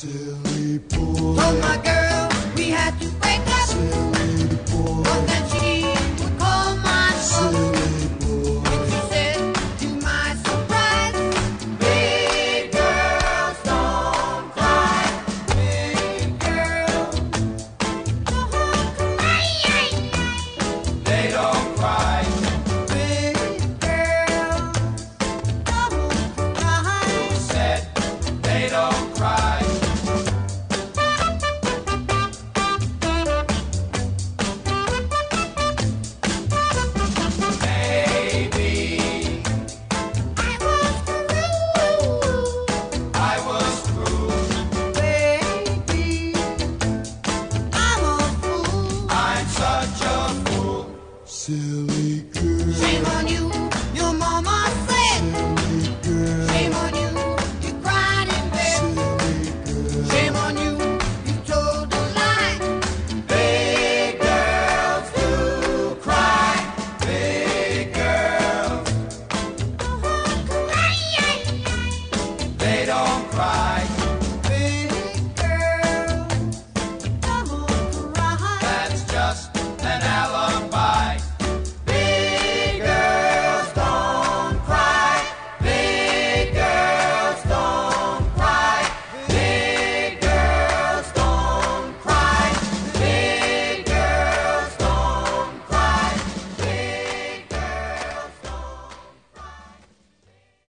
silly boy. Oh my God. silly girl. Shame on you.